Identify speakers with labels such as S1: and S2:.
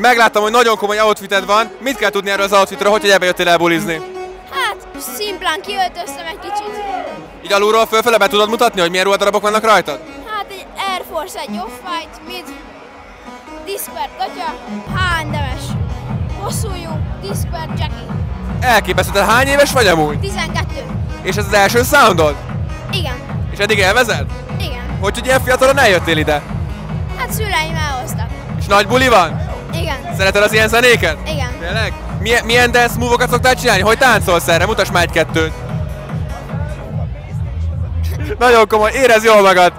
S1: Megláttam, hogy nagyon komoly outfited van. Mit kell tudni erről az outfitről, hogy ebbe jöttél el bulizni?
S2: Hát, szimplán kiöltöztem egy kicsit.
S1: Így alulról fölfele be tudod mutatni, hogy milyen ruhadarabok vannak rajtad?
S2: Hát egy Air Force, egy Off-White, mid, Discord gatya, H&M-es, hosszújú, Discord jacket.
S1: Elképesztő, te hány éves vagy amúgy?
S2: 12.
S1: És ez az első soundod?
S2: Igen,
S1: És eddig elvezed?
S2: igen.
S1: Hogy, hogy ilyen fiatalon eljöttél ide?
S2: Hát szüleim elhoztak.
S1: És nagy buli van? Szereted az ilyen zenéket?
S2: igen.
S1: Tényleg? Milyen, milyen dance move-okat szoktál csinálni? Hogy táncolsz erre? Mutasd már egy-kettőt. Nagyon komoly, érez jól magad.